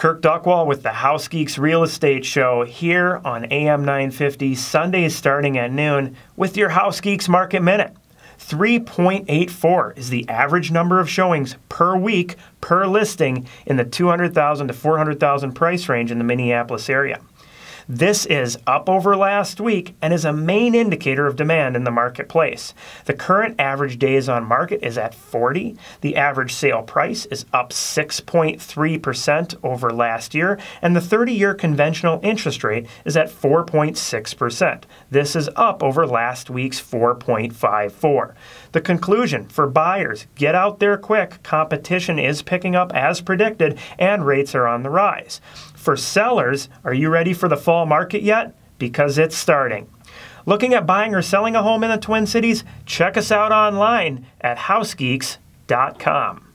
Kirk Duckwall with the House Geeks Real Estate Show here on AM 950, Sundays starting at noon with your House Geeks Market Minute. 3.84 is the average number of showings per week per listing in the 200,000 to 400,000 price range in the Minneapolis area. This is up over last week and is a main indicator of demand in the marketplace. The current average days on market is at 40. The average sale price is up 6.3% over last year, and the 30 year conventional interest rate is at 4.6%. This is up over last week's 4.54. The conclusion for buyers get out there quick. Competition is picking up as predicted, and rates are on the rise. For sellers, are you ready for the fall market yet? Because it's starting. Looking at buying or selling a home in the Twin Cities? Check us out online at housegeeks.com.